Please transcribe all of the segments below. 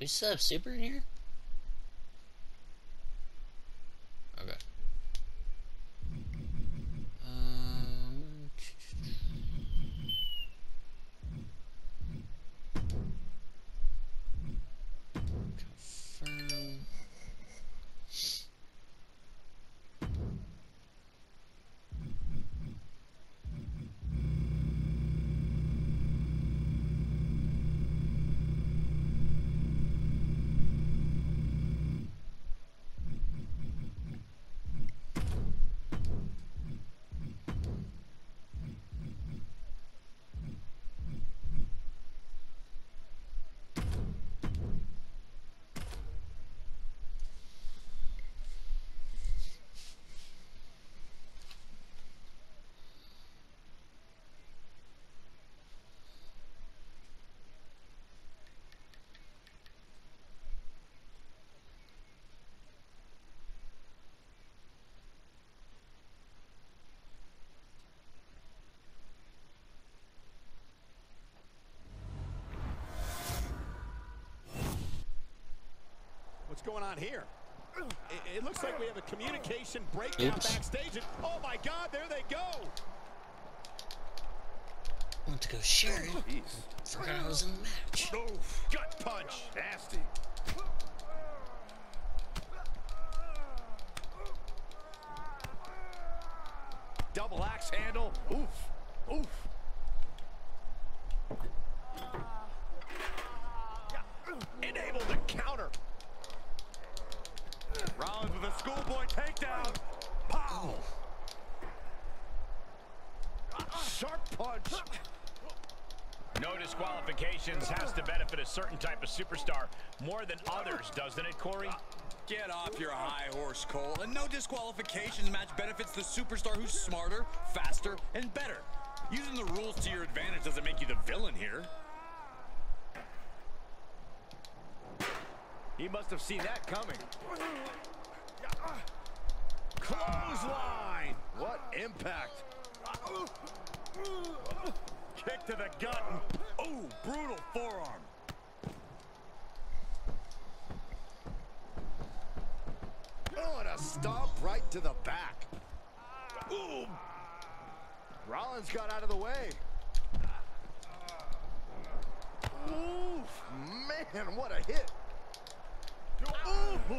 we still have Super in here? What's going on here? It, it looks like we have a communication breakdown Oops. backstage. And, oh my God, there they go. went to go share it. Forgot I was in the match. Oof, gut punch. Nasty. Double axe handle. Oof. Oof. Enabled to counter. Rollins with a schoolboy takedown. Pow. Sharp punch. No disqualifications has to benefit a certain type of superstar more than others, doesn't it, Corey? Get off your high horse, Cole. And no disqualifications match benefits the superstar who's smarter, faster, and better. Using the rules to your advantage doesn't make you the villain here. He must have seen that coming. Clothesline. What impact. Kick to the gut. Ooh, brutal forearm. Oh, and a stomp right to the back. Ooh. Rollins got out of the way. Oof, man, what a hit. To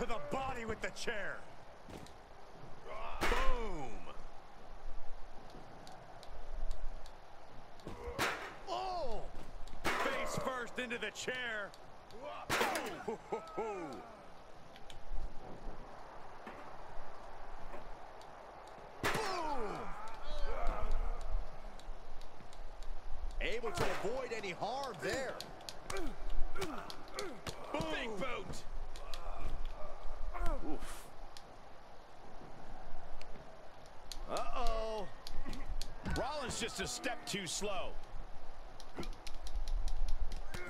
the body with the chair. Boom. Oh. Face first into the chair. Boom. Able to avoid any harm there. Big boot. Oof. Uh-oh. Rollins just a step too slow.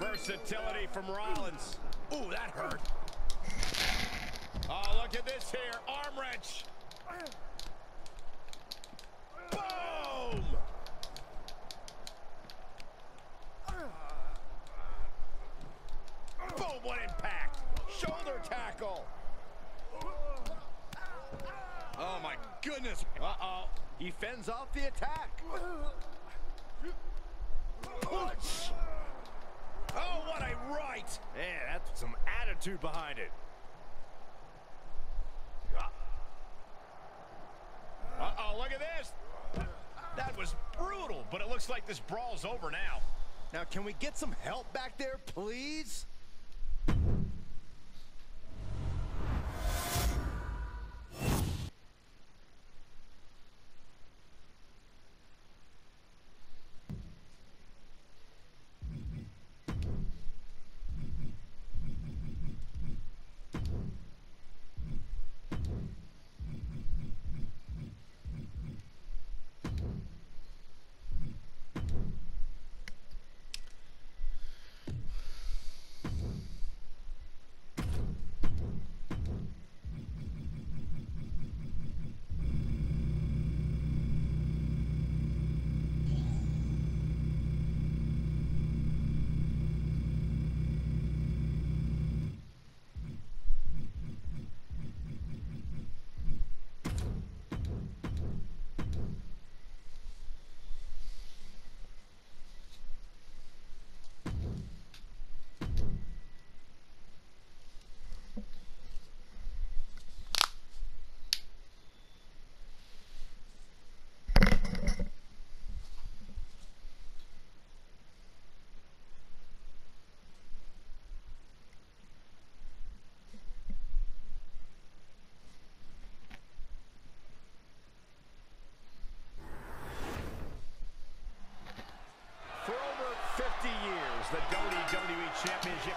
Versatility from Rollins. Ooh, that hurt. Oh, look at this here. Arm wrench. Boom! Boom, what impact. Shoulder tackle. Oh my goodness. Uh-oh. He fends off the attack. Punch. Oh, what a right. Man, that's some attitude behind it. Uh-oh, look at this. That was brutal, but it looks like this brawl's over now. Now, can we get some help back there, please?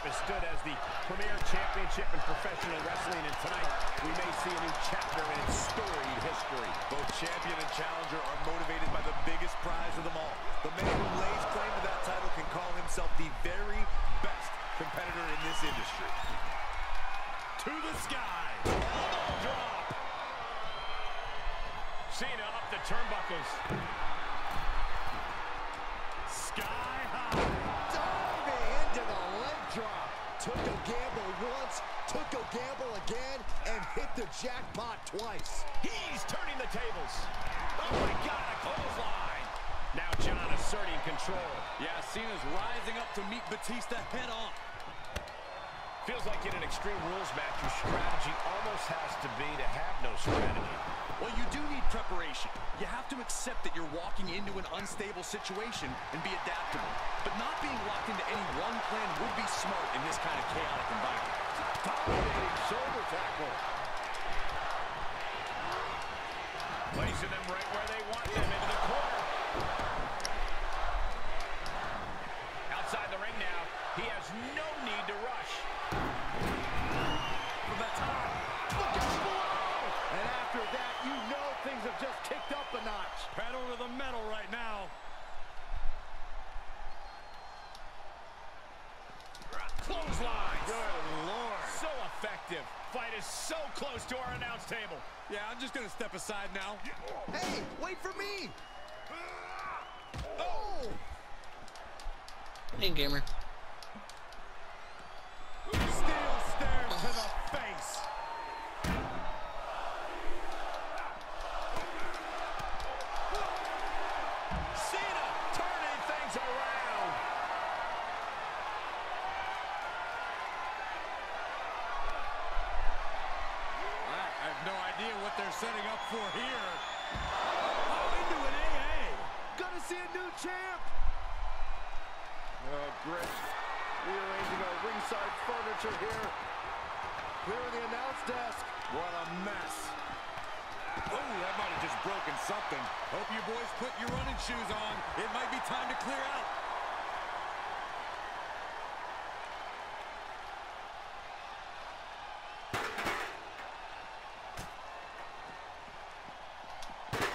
Has stood as the premier championship in professional wrestling, and tonight we may see a new chapter in its storied history. Both champion and challenger are motivated by the biggest prize of them all. The man who lays claim to that title can call himself the very best competitor in this industry. To the sky. Elbow drop. Cena up the turnbuckles. Sky high. Diving into the leg drop. Took a gamble once, took a gamble again, and hit the jackpot twice. He's turning the tables. Oh my God, a clothesline. Now John asserting control. Yeah, Cena's rising up to meet Batista head on. Feels like in an Extreme Rules match, your strategy almost has to be to have no strategy. Well, you do need preparation. You have to accept that you're walking into an unstable situation and be adaptable. But not being locked into any one plan would be smart in this kind of chaotic environment. Dominating shoulder tackle. Placing them right where they want them, into the corner. Outside the ring now, he has no need to rush. From the top. Look out below! And after that, you know things have just kicked up a notch. Pedal to the metal right now. Clothesline. Good lord. So effective. Fight is so close to our announce table. Yeah, I'm just gonna step aside now. Hey, wait for me! Oh! Hey, gamer. Oh! Steel stare to the face. Cena turning things around. I have no idea what they're setting up for here. Oh, into an AA. Gonna see a new champ! Oh, great. Rearranging our ringside furniture here. Clearing the announce desk. What a mess. Oh, that might have just broken something. Hope you boys put your running shoes on. It might be time to clear out.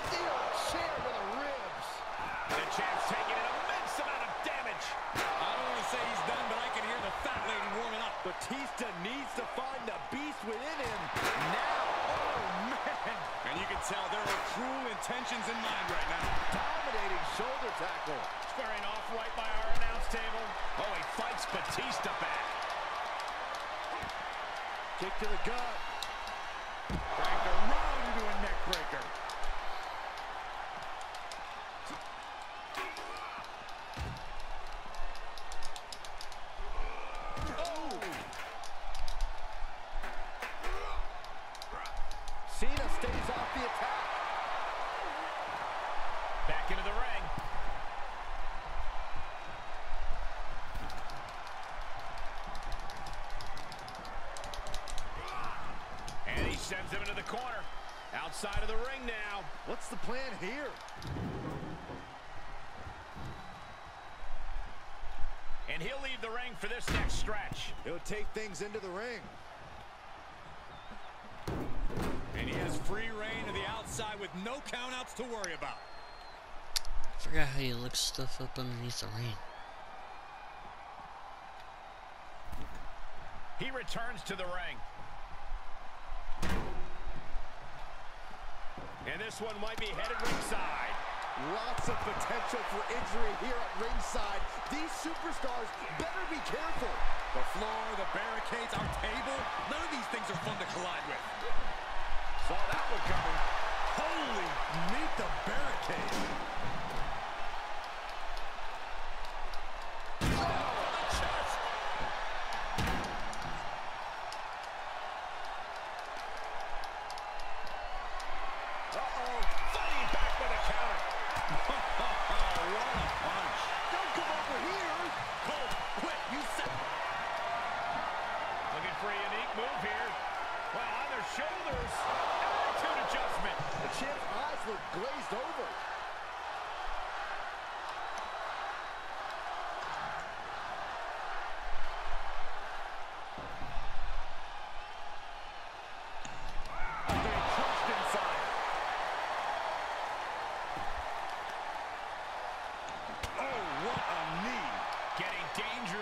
Steel chair to the ribs. The champ's taking an immense amount of damage. I don't want to say he's done, but I can hear the fat lady warming up. Batista needs to find the beast within him now. Oh, man. And you can tell there are cruel intentions in mind right now. Dominating shoulder tackle. Squaring off right by our announce table. Oh, he fights Batista back. Kick to the gut. Cranked around into a neck breaker. Cena stays off the attack. Back into the ring. And he sends him into the corner. Outside of the ring now. What's the plan here? And he'll leave the ring for this next stretch. He'll take things into the ring. And he has free reign to the outside with no countouts to worry about. Forgot how you look stuff up underneath the ring. He returns to the ring. And this one might be headed ringside. Lots of potential for injury here at ringside. These superstars better be careful. The floor, the barricades, our table, none of these things are fun to collide with. Saw that one coming. Holy, meet the barricade. Chest. Uh-oh. Fighting back with a counter. what a punch. Don't come over here. Cole, quit, you said... Looking for a unique move here. Well, on their shoulders. Attitude adjustment. The champ's eyes look glazed over.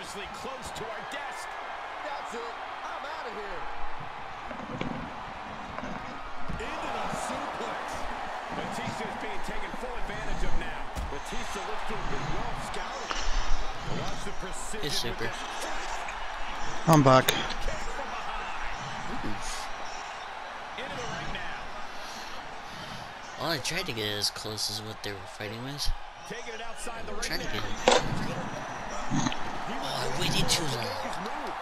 Dangerously close to our desk. That's it. I'm out of here. Into the suplex. Batista is being taken full advantage of now. Batista looks to have been well scouted. Watch the precision. It's super. I'm back. Into the ring now. Well, I tried to get as close as what they were fighting with. Taking it outside the ring Trying to get it. Oh, I waited too long.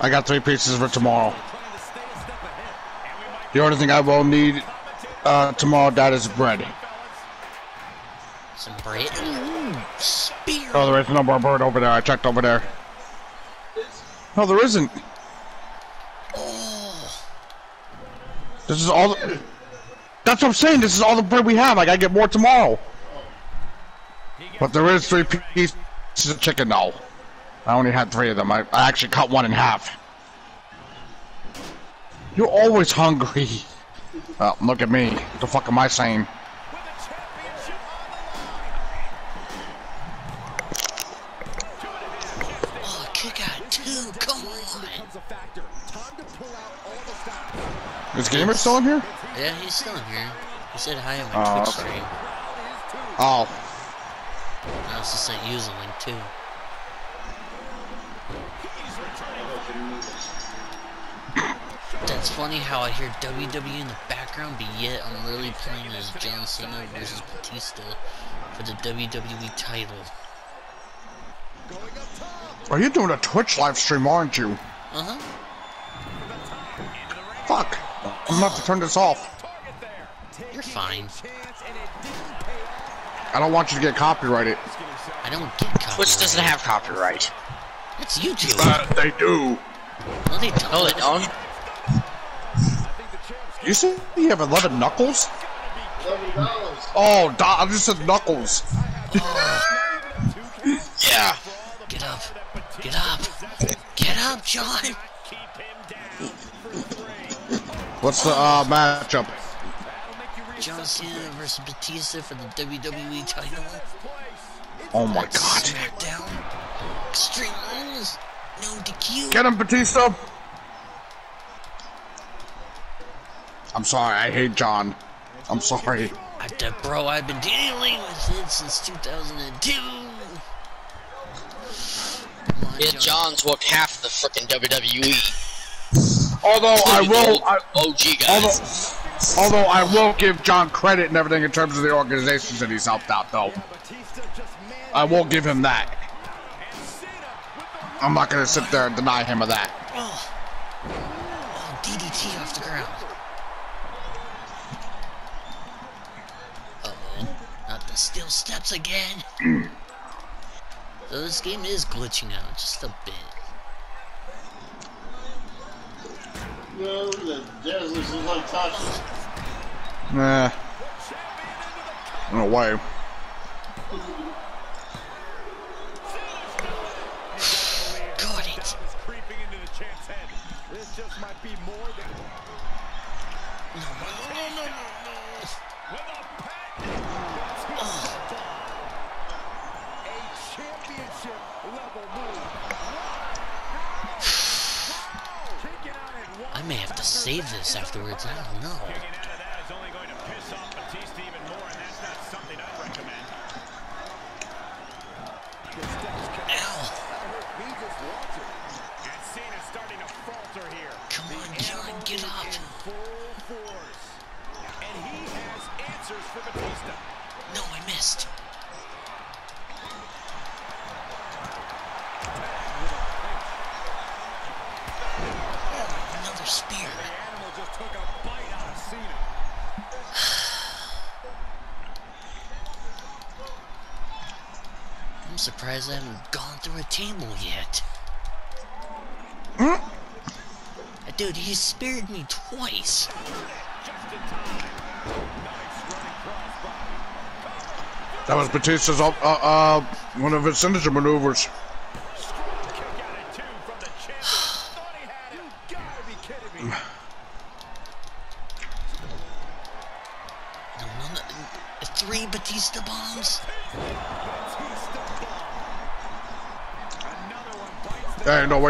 I got three pieces for tomorrow. Trying to stay a step ahead. And we might The only thing I will need uh, tomorrow, that is bread. Some bread. Spear. Oh, there is no more bread over there. I checked over there. No, there isn't. Oh, This is all. The, that's what I'm saying. This is all the bread we have. I gotta get more tomorrow. But there is three pieces of chicken now. I only had three of them. I, I actually cut one in half. You're always hungry. Oh, look at me. What the fuck am I saying? with the championship on the line. oh, kick out two. Come on. Becomes a factor. Time to pull out all the stops. Is Gamer still in here? Yeah, he's still in here. He said hi on my Oh, Twitch okay. stream. Oh, I also sent you the link too. That's funny how I hear WWE in the background, but yet I'm literally playing as John Cena versus Batista for the WWE title. Going up top. are you doing a Twitch live stream, aren't you? Uh huh. Fuck. I'm gonna have to turn this off. You're fine. Chance and it didn't pay off. I don't want you to get copyrighted. I don't get copyright. Twitch doesn't have copyright. It's YouTube. Uh, they do. no, they don't. No, they don't. You say you have 11 knuckles? Oh, I just said knuckles. Yeah. Get up. Get up. Get up, John. Keep him down for three. What's the uh, matchup? John Cena versus Batista for the WWE title. Oh my god. SmackDown. Extreme rules. No DQ. Get him, Batista! I'm sorry, I hate John. I'm sorry. I, d- bro, I've been dealing with it since 2002. Come on, Yeah, John's worked half the frickin' WWE. Although I will, I, OG guys. although I will give John credit and everything in terms of the organizations that he's helped out, though. Batista just managed I will give him that. I'm not gonna sit there and deny him of that. Oh. oh, DDT off the ground. Uh-oh. Not the steel steps again. so this game is glitching out just a bit. No, the Jazz looks like touch. Nah. No way. Got it. Is creeping into the champ's head. This just might be more than No, no, no, no, no. With a pen. a championship level move. Kicking out at one. I may have to save this afterwards. I don't know. Kicking out of that is only going to piss off Batista even more, and that's not something I'd recommend. Ow. He just wants it. And Cena's starting to falter here. Come on, John, get up. And he has answers for Batista. No, I missed. Another spear. Animal just took a bite out of Cena. I'm surprised I haven't gone through a table yet. Dude, he speared me twice. That was Batista's, uh, uh, one of his signature maneuvers. Kick out at two from the champion. Thought he had him. Gotta be kidding me. No, no, no. Three Batista bombs?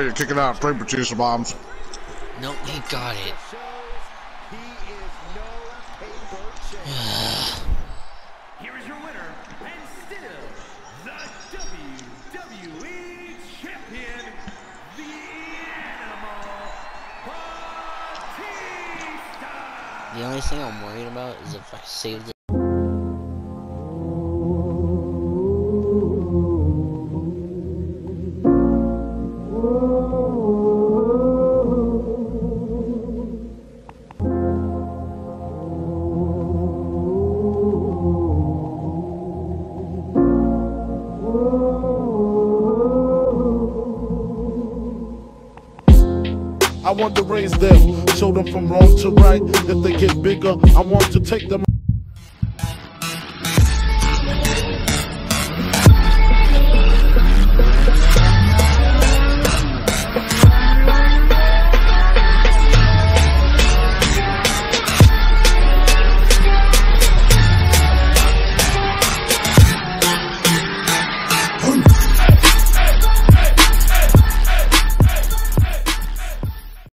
There ain't no way you're kicking out three Batista bombs. Nope, he got it. Shows he is no paper chase. Here is your winner, and still the WWE Champion, the Animal Batista. The only thing I'm worried about is if I save the I want to raise them, show them from wrong to right. If they get bigger, I want to take them.